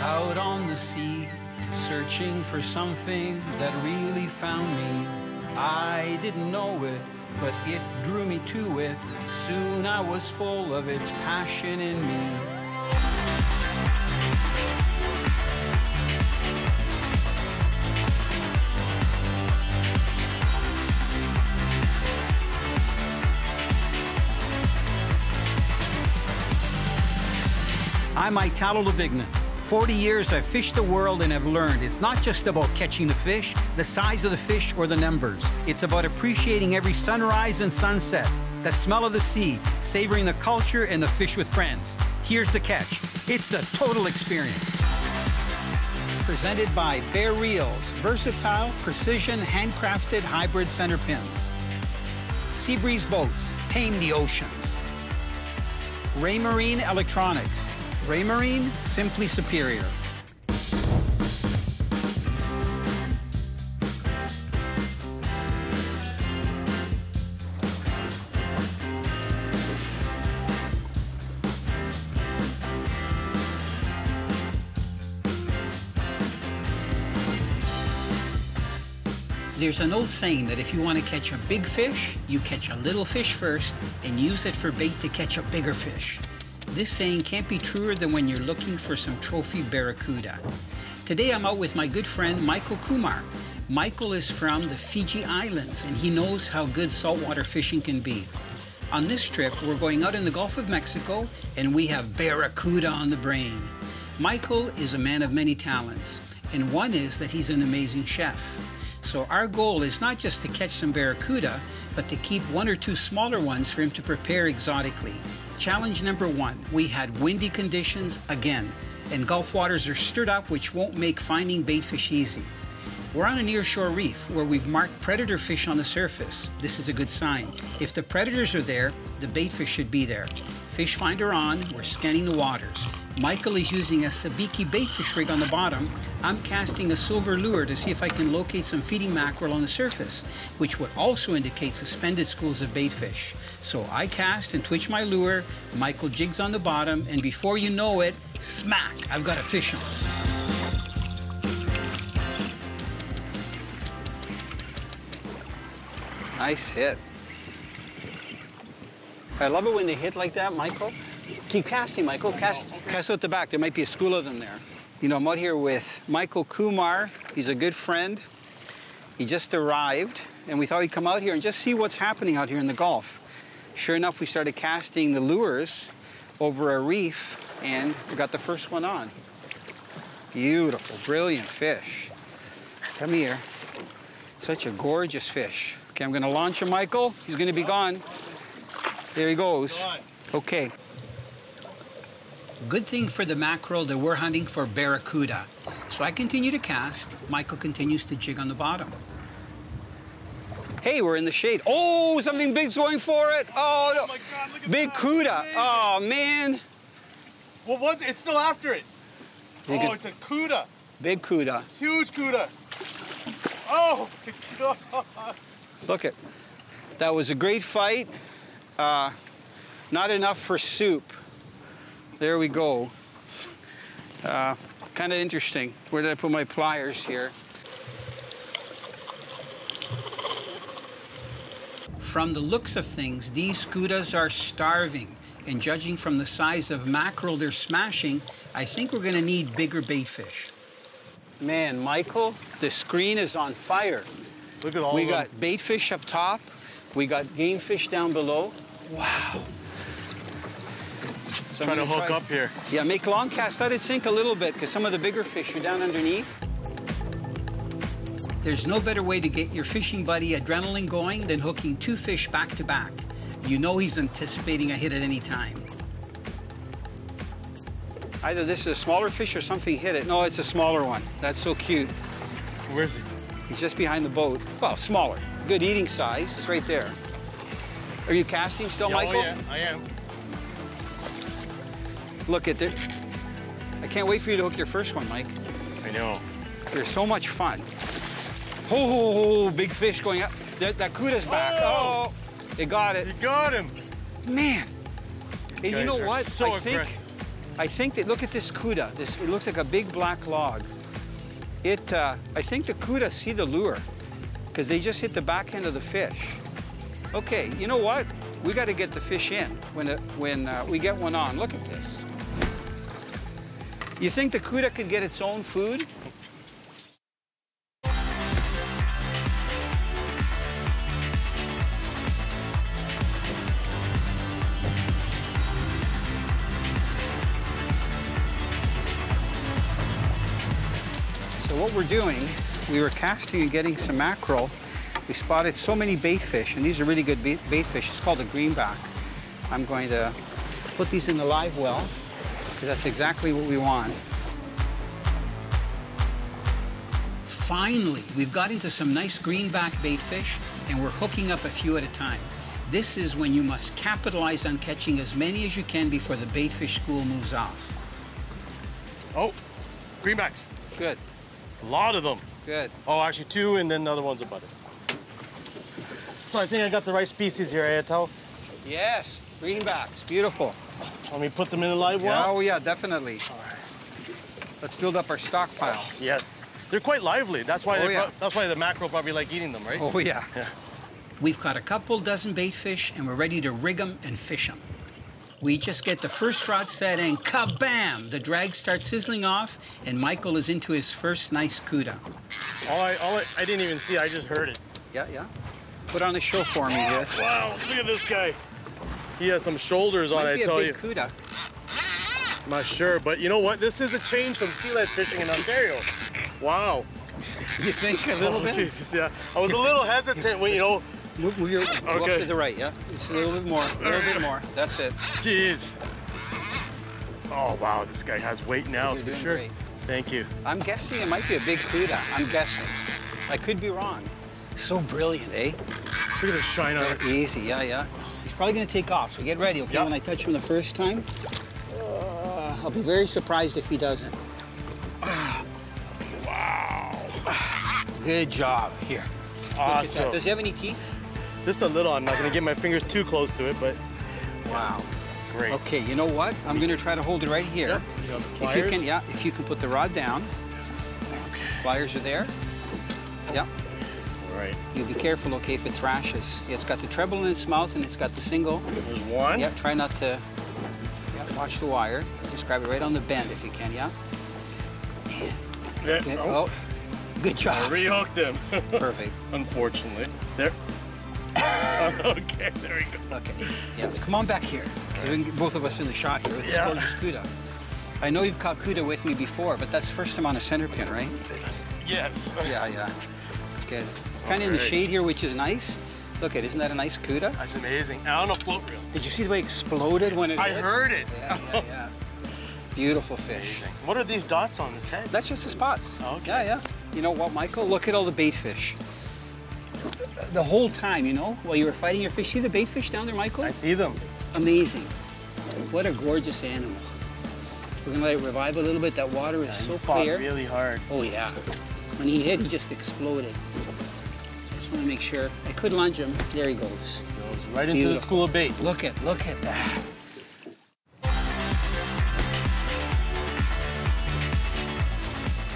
out on the sea, searching for something that really found me. I didn't know it, but it drew me to it. Soon I was full of its passion in me. I'm Italo Labignan. 40 years I've fished the world and have learned it's not just about catching the fish, the size of the fish, or the numbers. It's about appreciating every sunrise and sunset, the smell of the sea, savoring the culture and the fish with friends. Here's the catch it's the total experience. Presented by Bear Reels, versatile, precision, handcrafted hybrid center pins. Seabreeze boats, tame the oceans. Raymarine Electronics, Raymarine, simply superior. There's an old saying that if you want to catch a big fish, you catch a little fish first and use it for bait to catch a bigger fish. This saying can't be truer than when you're looking for some trophy barracuda. Today I'm out with my good friend Michael Kumar. Michael is from the Fiji Islands and he knows how good saltwater fishing can be. On this trip, we're going out in the Gulf of Mexico and we have barracuda on the brain. Michael is a man of many talents, and one is that he's an amazing chef. So our goal is not just to catch some barracuda, but to keep one or two smaller ones for him to prepare exotically. Challenge number one, we had windy conditions again, and Gulf waters are stirred up, which won't make finding bait fish easy. We're on a nearshore reef where we've marked predator fish on the surface. This is a good sign. If the predators are there, the bait fish should be there. Fish finder on, we're scanning the waters. Michael is using a sabiki baitfish rig on the bottom. I'm casting a silver lure to see if I can locate some feeding mackerel on the surface, which would also indicate suspended schools of baitfish. So I cast and twitch my lure, Michael jigs on the bottom, and before you know it, smack, I've got a fish on. Nice hit. I love it when they hit like that, Michael. Keep casting, Michael. Cast, cast out the back. There might be a school of them there. You know, I'm out here with Michael Kumar. He's a good friend. He just arrived, and we thought we'd come out here and just see what's happening out here in the Gulf. Sure enough, we started casting the lures over a reef, and we got the first one on. Beautiful, brilliant fish. Come here. Such a gorgeous fish. Okay, I'm gonna launch him, Michael. He's gonna be gone. There he goes. Okay. Good thing for the mackerel that we're hunting for barracuda. So I continue to cast. Michael continues to jig on the bottom. Hey, we're in the shade. Oh, something big's going for it. Oh, no. Oh my God, look at Big that. cuda. Big. Oh, man. What was it? It's still after it. Big- oh, it's a cuda. Big cuda. Huge cuda. Oh, my God. Look it. That was a great fight. Uh, not enough for soup. There we go. Uh, kind of interesting. Where did I put my pliers here? From the looks of things, these cudas are starving. And judging from the size of mackerel they're smashing, I think we're going to need bigger bait fish. Man, Michael, the screen is on fire. Look at all We got bait fish up top. We got game fish down below. Wow. So Trying to hook try- up here. Yeah, make long cast. Let it sink a little bit because some of the bigger fish are down underneath. There's no better way to get your fishing buddy adrenaline going than hooking two fish back to back. You know he's anticipating a hit at any time. Either this is a smaller fish or something hit it. No, it's a smaller one. That's so cute. Where is he? He's just behind the boat. Well, smaller. Good eating size. It's right there. Are you casting still, Yeah, oh, Michael? Oh, yeah, I am. Look at this. I can't wait for you to hook your first one, Mike. I know. They're so much fun. Oh, big fish going up. That, that cuda's back. Oh! Oh, they got it. You got him. Man. And you know what? So I think aggressive. I think that, look at this cuda. This, it looks like a big black log. It, uh, I think the cuda see the lure because they just hit the back end of the fish. Okay, you know what? We got to get the fish in when, it, when uh, we get one on. Look at this. You think the cuda could get its own food? So what we're doing, we were casting and getting some mackerel. We spotted so many bait fish, and these are really good bait bait fish. It's called a greenback. I'm going to put these in the live well, because that's exactly what we want. Finally, we've got into some nice greenback bait fish, and we're hooking up a few at a time. This is when you must capitalize on catching as many as you can before the bait fish school moves off. Oh, greenbacks. Good, A lot of them. good. Oh, actually two, and then the other one's a butter. So I think I got the right species here, Italo. Yes, greenbacks, beautiful. Let me put them in a live well. oh yeah, definitely. Let's build up our stockpile. Oh, yes. They're quite lively. That's why Oh, they yeah. that's why the mackerel probably like eating them, right? Oh yeah. Yeah. We've caught a couple dozen bait fish and we're ready to rig them and fish them. We just get the first rod set and kabam! The drag starts sizzling off and Michael is into his first nice cuda. All I all I, I didn't even see. I just heard it. Yeah, yeah. Put on a show for me, yes. Wow, look at this guy. He has some shoulders on, Might I be a tell big you. cuda. I'm not sure, but you know what? This is a change from sea steelhead fishing in Ontario. Wow. You think a little oh, bit? Jesus, yeah. I was a little hesitant when, you know, Move, move your go up Okay. to the right, yeah. Just a little bit more, a little bit more. That's it. jeez. Oh, wow, this guy has weight now You're for doing sure. great. Thank you. I'm guessing it might be a big cuda. I'm guessing. I could be wrong. So brilliant, eh? Look at the shine on it. Easy, yeah, yeah. Probably gonna take off, so get ready, okay? Yeah. When I touch him the first time, uh, I'll be very surprised if he doesn't. Wow. Good job. Here. Look at that. Awesome. Does he have any teeth? Just a little. I'm not going to get my fingers too close to it, but Wow. great. Okay, you know what? I'm gonna try to hold it right here. Yep. You the If you pliers? can, yeah, if you can put the rod down. Okay. Pliers are there. Yeah. Right. You be careful, okay, if it thrashes. It's got the treble in its mouth and it's got the single. There's one. Yeah, try not to. Yeah, watch the wire. Just grab it right on the bend if you can. Yeah. There. Okay. Oh, Oh, good I job. rehooked him. Perfect. Unfortunately. There. okay, there we go. Okay. Yeah. Come on back here. Okay, we can get both of us in the shot here Yeah. I know you've caught cuda with me before, but that's the first time on a center pin, right? Yes. Yeah, yeah. Good. Kind of in the shade here, which is nice. Look at, isn't that a nice cuda? That's amazing. And on a float reel. Did you see the way it exploded when it I hit? heard it. Yeah, yeah, yeah. Beautiful fish. Amazing. What are these dots on its head? That's just the spots. Okay. Yeah, yeah. You know what, Michael? Look at all the bait fish. The whole time, you know, while you were fighting your fish. See the bait fish down there, Michael? I see them. Amazing. What a gorgeous animal. We're gonna let it revive a little bit. That water is Yeah, so clear. really hard. Oh yeah. When he hit, he just exploded. Just want to make sure. I could lunge him. There he goes. Goes right into the school of bait. Look at, look at that.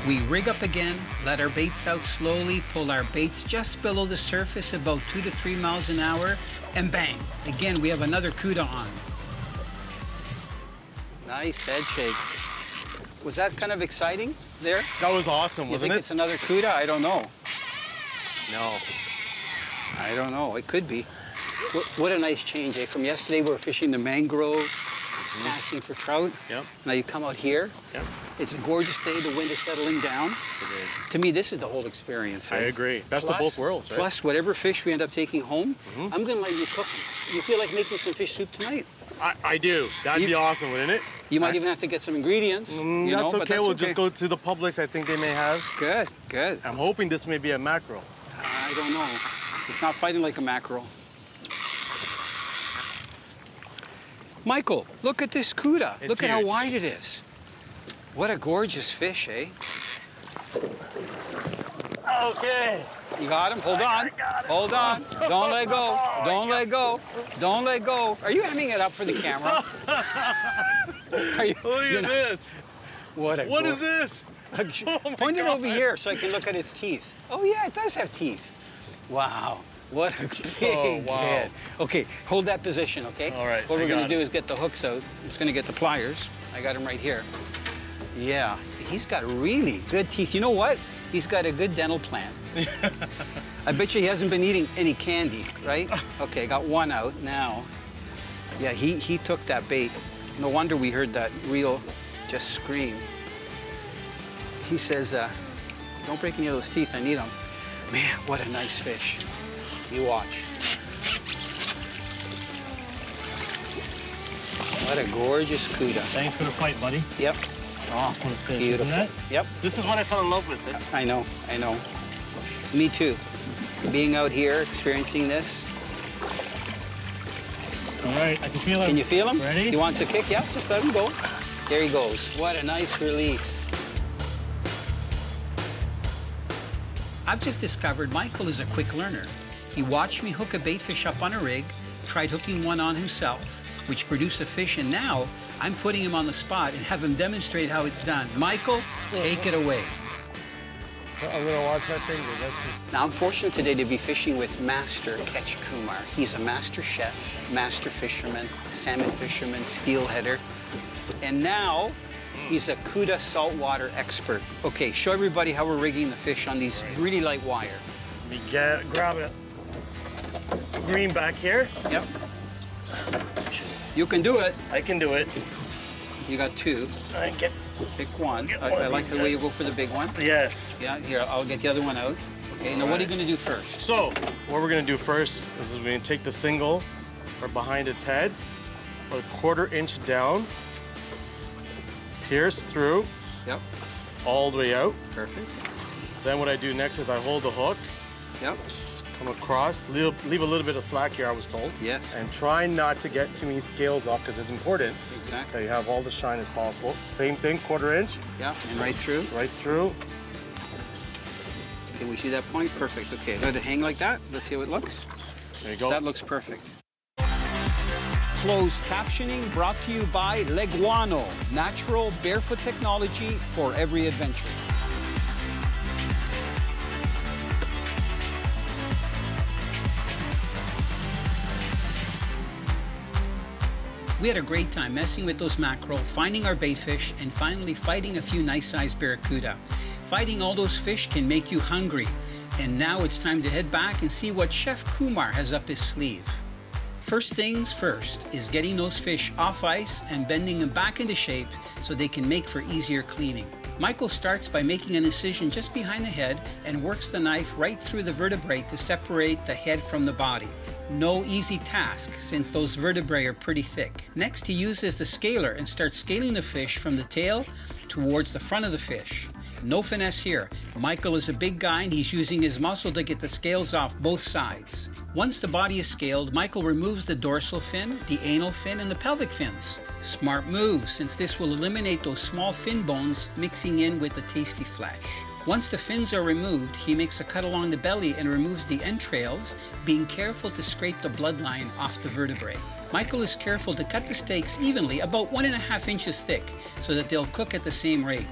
We rig up again, let our baits out slowly, pull our baits just below the surface about two to three miles an hour, and bang! Again, we have another CUDA on. Nice head shakes. Was that kind of exciting there? That was awesome, You wasn't it? think it's another CUDA? I don't know. No. I don't know. It could be. What, a nice change, eh? From yesterday, we were fishing the mangroves, casting for trout. Yep. Now you come out here. Yep. It's a gorgeous day. The wind is settling down. To me, this is the whole experience. I eh? agree. Best of both worlds, right? Plus, whatever fish we end up taking home, Mm-hmm. I'm gonna let you cook them. You feel like making some fish soup tonight? I, I do. That'd You- be awesome, wouldn't it? You might even have to get some ingredients. Mm, you that's know, okay. but that's we'll okay. just go to the Publix. I think they may have. Good, good. I'm hoping this may be a mackerel. I don't know. It's not fighting like a mackerel. Michael, look at this cuda. It's look at how wide it is. What a gorgeous fish, eh? Okay. You got him? Hold on. Hold on. Don't let go. Don't let go. Don't let go. Are you hemming it up for the camera? Are you- Look at know- this. What a What gor- is this? Oh Point it over here so I can look at its teeth. Oh yeah, it does have teeth. Wow. What a oh, big Oh, wow. head. Okay, hold that position, okay? All right, What I we're gonna got do is get the hooks out. I'm just gonna get the pliers. I got them right here. Yeah, he's got really good teeth. You know what? He's got a good dental plan. I bet you he hasn't been eating any candy, right? Okay, got one out now. Yeah, he, he took that bait. No wonder we heard that reel just scream. He says, uh, don't break any of those teeth, I need them. Man, what a nice fish. You watch. What a gorgeous cuda. Thanks for the fight, buddy. Yep, Awesome fish, beautiful. isn't it? Yep, This is what I fell in love with it. I know, I know. Me too. Being out here, experiencing this. All right, I can feel it. Can you feel him? Ready? He wants a kick? Yeah, just let him go. There he goes. What a nice release. I've just discovered Michael is a quick learner. He watched me hook a bait fish up on a rig, tried hooking one on himself, which produced a fish, and now I'm putting him on the spot and have him demonstrate how it's done. Michael, take it away. I'm gonna watch that thing. Now, I'm fortunate today to be fishing with Master Ketch Kumar. He's a master chef, master fisherman, salmon fisherman, steelheader, and now he's a cuda saltwater expert. Okay, show everybody how we're rigging the fish on these really light wire. We get grab it. Green back here. Yep. You can do it. I can do it. You got two. I get. Pick one. Get I, one I of like the way you go for the big one. Yes. Yeah, here, I'll get the other one out. Okay, now what are you gonna do first? So, what we're gonna do first is we're gonna take the single or behind its head, a quarter inch down, pierce through Yep, all the way out. perfect. Then what I do next is I hold the hook, Yep, come across, leave, leave a little bit of slack here, I was told. Yes. And try not to get too many scales off because it's important exactly. that you have all the shine as possible. Same thing, quarter inch, Yeah, and right through. right through. Can we see that point? Perfect. Okay, let it hang like that. Let's see how it looks. There you go. That looks perfect. Closed captioning brought to you by Leguano, natural barefoot technology for every adventure. We had a great time messing with those mackerel, finding our bait fish, and finally fighting a few nice-sized barracuda. Fighting all those fish can make you hungry. And now it's time to head back and see what Chef Kumar has up his sleeve. First things first is getting those fish off ice and bending them back into shape so they can make for easier cleaning. Michael starts by making an incision just behind the head and works the knife right through the vertebrae to separate the head from the body. No easy task since those vertebrae are pretty thick. Next, he uses the scaler and starts scaling the fish from the tail towards the front of the fish. No finesse here. Michael is a big guy and he's using his muscle to get the scales off both sides. Once the body is scaled, Michael removes the dorsal fin, the anal fin, and the pelvic fins. Smart move, since this will eliminate those small fin bones mixing in with the tasty flesh. Once the fins are removed, he makes a cut along the belly and removes the entrails, being careful to scrape the bloodline off the vertebrae. Michael is careful to cut the steaks evenly, about one and a half inches thick, so that they'll cook at the same rate.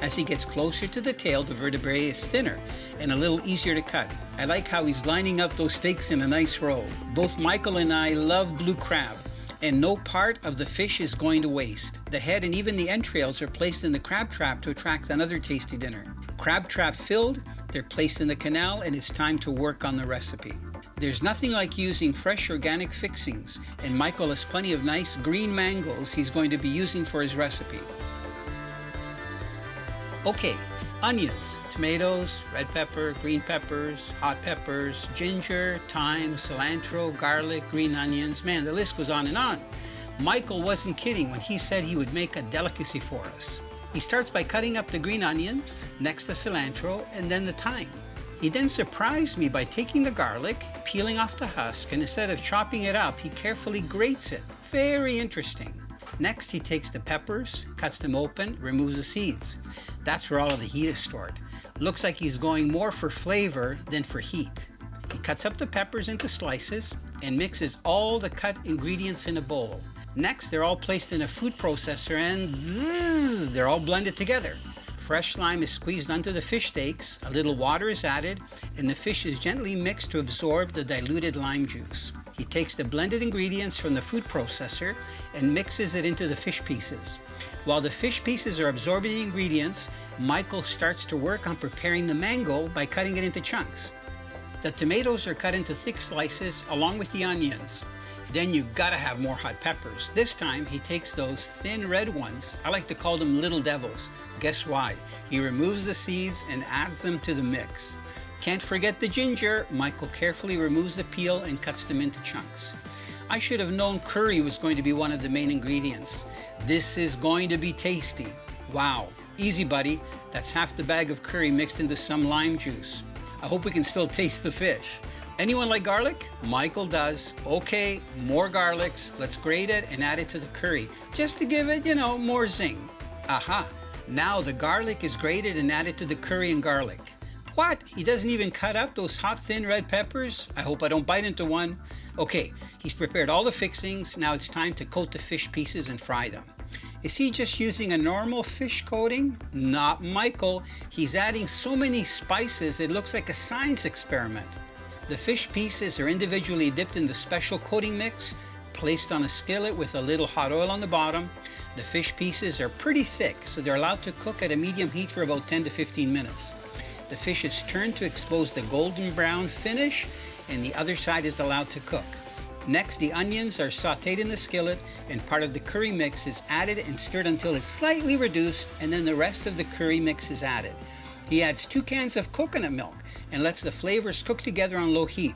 As he gets closer to the tail, the vertebrae is thinner and a little easier to cut. I like how he's lining up those steaks in a nice row. Both Michael and I love blue crab, and no part of the fish is going to waste. The head and even the entrails are placed in the crab trap to attract another tasty dinner. Crab trap filled, they're placed in the canal, and it's time to work on the recipe. There's nothing like using fresh organic fixings, and Michael has plenty of nice green mangoes he's going to be using for his recipe. Okay, onions, tomatoes, red pepper, green peppers, hot peppers, ginger, thyme, cilantro, garlic, green onions. Man, the list goes on and on. Michael wasn't kidding when he said he would make a delicacy for us. He starts by cutting up the green onions, next the cilantro, and then the thyme. He then surprised me by taking the garlic, peeling off the husk, and instead of chopping it up, he carefully grates it. Very interesting. Next, he takes the peppers, cuts them open, removes the seeds. That's where all of the heat is stored. Looks like he's going more for flavor than for heat. He cuts up the peppers into slices and mixes all the cut ingredients in a bowl. Next, they're all placed in a food processor and zzz, they're all blended together. Fresh lime is squeezed onto the fish steaks, a little water is added, and the fish is gently mixed to absorb the diluted lime juice. He takes the blended ingredients from the food processor and mixes it into the fish pieces. While the fish pieces are absorbing the ingredients, Michael starts to work on preparing the mango by cutting it into chunks. The tomatoes are cut into thick slices along with the onions. Then you gotta have more hot peppers. This time he takes those thin red ones, I like to call them little devils. Guess why? He removes the seeds and adds them to the mix. Can't forget the ginger. Michael carefully removes the peel and cuts them into chunks. I should have known curry was going to be one of the main ingredients. This is going to be tasty. Wow. Easy, buddy. That's half the bag of curry mixed into some lime juice. I hope we can still taste the fish. Anyone like garlic? Michael does. Okay, more garlics. Let's grate it and add it to the curry, just to give it, you know, more zing. Aha. Now the garlic is grated and added to the curry and garlic. What? He doesn't even cut up those hot thin red peppers? I hope I don't bite into one. Okay, he's prepared all the fixings. Now it's time to coat the fish pieces and fry them. Is he just using a normal fish coating? Not Michael. He's adding so many spices it looks like a science experiment. The fish pieces are individually dipped in the special coating mix, placed on a skillet with a little hot oil on the bottom. The fish pieces are pretty thick, so they're allowed to cook at a medium heat for about 10 to 15 minutes. The fish is turned to expose the golden brown finish, and the other side is allowed to cook. Next, the onions are sauteed in the skillet, and part of the curry mix is added and stirred until it's slightly reduced, and then the rest of the curry mix is added. He adds two cans of coconut milk and lets the flavors cook together on low heat.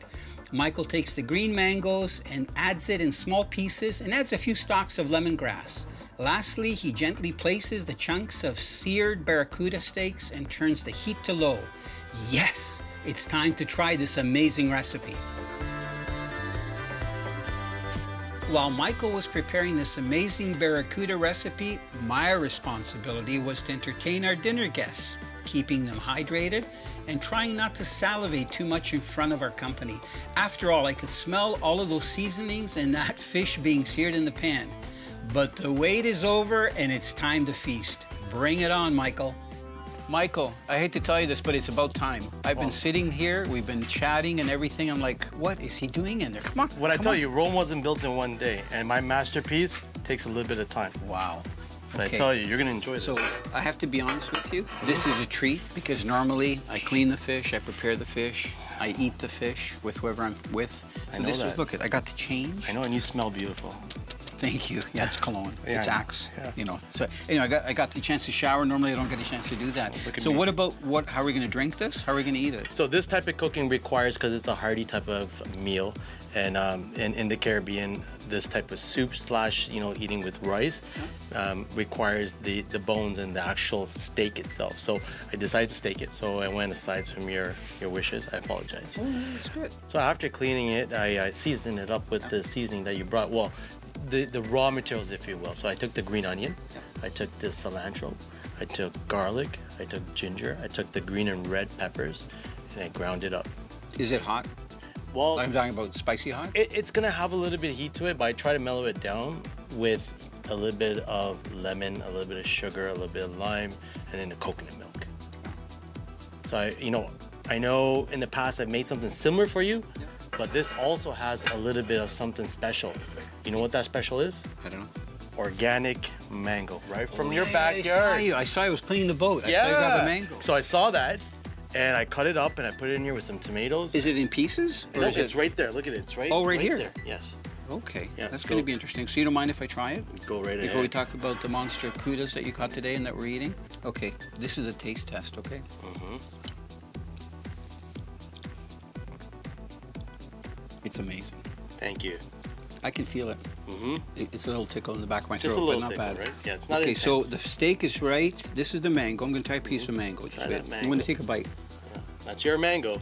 Michael takes the green mangoes and adds it in small pieces and adds a few stalks of lemongrass. Lastly, he gently places the chunks of seared barracuda steaks and turns the heat to low. Yes, it's time to try this amazing recipe. While Michael was preparing this amazing barracuda recipe, my responsibility was to entertain our dinner guests, keeping them hydrated and trying not to salivate too much in front of our company. After all, I could smell all of those seasonings and that fish being seared in the pan. But the wait is over and it's time to feast. Bring it on, Michael. Michael, I hate to tell you this, but it's about time. I've been oh. sitting here, we've been chatting and everything. I'm like, what is he doing in there? Come on. What I tell on. you, Rome wasn't built in one day, and my masterpiece takes a little bit of time. Wow. But Okay. I tell you, you're gonna enjoy this. So I have to be honest with you. This is a treat because normally I clean the fish, I prepare the fish, I eat the fish with whoever I'm with. So I know this that. was look at I got the change. I know, and you smell beautiful. Thank you. Yeah, it's cologne. Yeah, it's Axe. Yeah. You know. So anyway, I got I got the chance to shower. Normally I don't get a chance to do that. so what about what? How are we going to drink this? How are we going to eat it? So this type of cooking requires, because it's a hearty type of meal, and um, in, in the Caribbean, this type of soup slash, you know, eating with rice um, requires the, the bones and the actual steak itself. So I decided to steak it. So I went aside from your, your wishes. I apologize. Oh, that's good. So after cleaning it, I, I seasoned it up with the seasoning that you brought. Well, the, the raw materials, if you will. So I took the green onion, I took the cilantro, I took garlic, I took ginger, I took the green and red peppers, and I ground it up. Is it hot? Well, I'm talking about spicy hot. it, it's gonna have a little bit of heat to it, but I try to mellow it down with a little bit of lemon, a little bit of sugar, a little bit of lime, and then the coconut milk. So I, you know, I know in the past I've made something similar for you, but this also has a little bit of something special. You know what that special is? I don't know. Organic mango, right from your Oh, Yeah, I saw backyard. you. I saw you was cleaning the boat. I saw you grab a mango. So I saw that, and I cut it up and I put it in here with some tomatoes. Is it in pieces? no, is it's it... right there. Look at it. It's right. Oh, right here. There. Yes. Okay. Yeah, That's so- going to be interesting. So you don't mind if I try it? Go right ahead. Before we talk about the monster cudas that you caught today and that we're eating? Okay, this is a taste test, okay? Mm-hmm. It's amazing. Thank you. I can feel it. Mm-hmm. It's a little tickle in the back of my Just throat, but not tickle, bad. right? Yeah, it's not Okay, so the steak is right. This is the mango. I'm going to try a piece of mango. Just Try that I'm going to take a bite. That's your mango.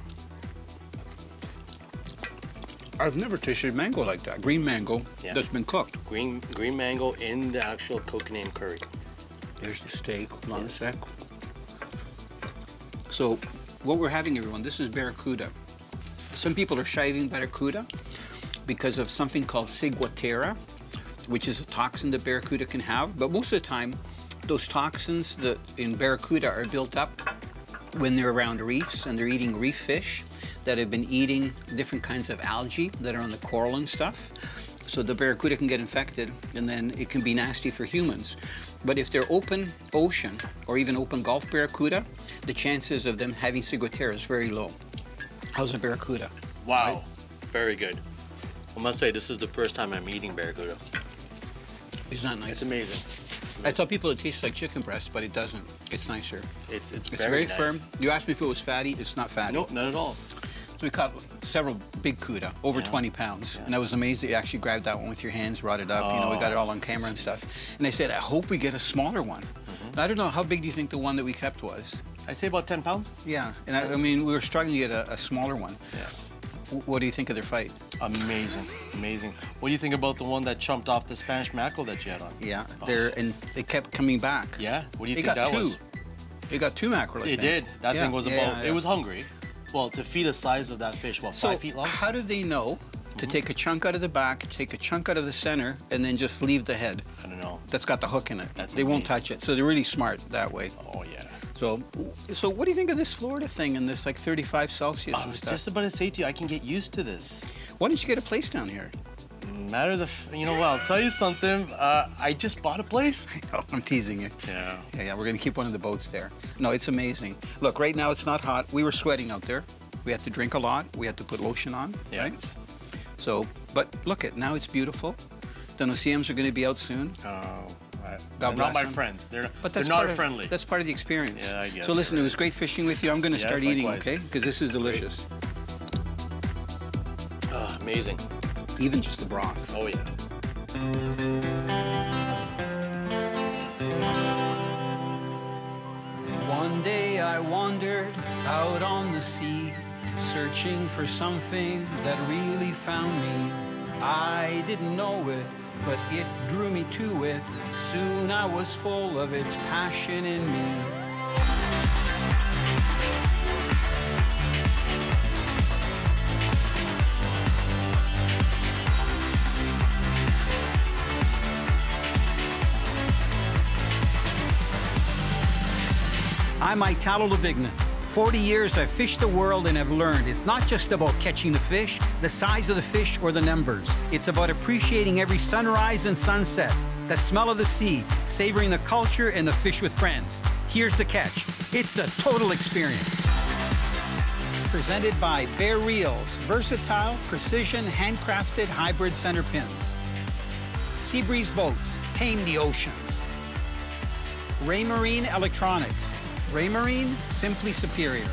I've never tasted mango like that. Green mango Yeah. that's been cooked. Green green mango in the actual coconut curry. There's the steak. Hold on a sec. So, what we're having, everyone, this is barracuda. Some people are shaving barracuda because of something called ciguatera, which is a toxin that barracuda can have. But most of the time, those toxins that in barracuda are built up when they're around reefs and they're eating reef fish that have been eating different kinds of algae that are on the coral and stuff. So the barracuda can get infected and then it can be nasty for humans. But if they're open ocean or even open Gulf barracuda, the chances of them having ciguatera is very low. How's a barracuda? Wow, Right? very good. I must say, this is the first time I'm eating barracuda. It's not nice. It's amazing. I tell people it tastes like chicken breast, but it doesn't. It's nicer. It's it's, It's very, very, firm. You asked me if it was fatty. It's not fatty. Nope, not at all. So we caught several big cuda, over Yeah. 20 pounds. Yeah. And I was amazed that you actually grabbed that one with your hands, brought it up. You know, we got it all on camera and stuff. And I said, I hope we get a smaller one. Mm-hmm. I don't know, how big do you think the one that we kept was? I say about 10 pounds. Yeah. And I, I mean, we were struggling to get a, a smaller one. Yeah. What do you think of their fight? Amazing, amazing. What do you think about the one that chumped off the Spanish mackerel that you had on? Yeah. Oh. They're, and they kept coming back. Yeah. What do you They think got that two. was? They got two mackerel. It did. That Yeah, thing was yeah, about. yeah, It was hungry. Well, to feed the size of that fish, what So five feet long? how do they know to mm-hmm. take a chunk out of the back, take a chunk out of the center, and then just leave the head? I don't know. that's got the hook in it. That's they won't touch it. So they're really smart that way. Oh yeah. So, so what do you think of this Florida thing and this like 35 Celsius I and was stuff? just about to say to you, I can get used to this. Why don't you get a place down here? Matter the, f- you know what? I'll tell you something. Uh, I just bought a place. Oh, I'm teasing you. Yeah. Yeah, yeah, we're gonna keep one of the boats there. No, it's amazing. Look, right now it's not hot. We were sweating out there. We had to drink a lot. We had to put lotion on. Yeah. Right? So, but look at now it's beautiful. The no-see-ums are gonna be out soon. Oh, I, God they're bless not my them. friends. They're, But they're not part of, friendly. That's part of the experience. Yeah, I guess So you're listen, it was great fishing with you. I'm gonna Yes, start eating, okay? Because this is delicious. Ah, amazing. Even just the broth. Oh yeah. One day I wandered out on the sea, searching for something that really found me. I didn't know it, but it drew me to it. Soon I was full of its passion in me. I'm Italo Labignan. 40 years I've fished the world and have learned it's not just about catching the fish, the size of the fish, or the numbers. It's about appreciating every sunrise and sunset, the smell of the sea, savoring the culture and the fish with friends. Here's the catch it's the total experience. Presented by Bear Reels, versatile, precision, handcrafted hybrid center pins. Seabreeze Boats, tame the oceans. Raymarine Electronics. Raymarine, simply superior.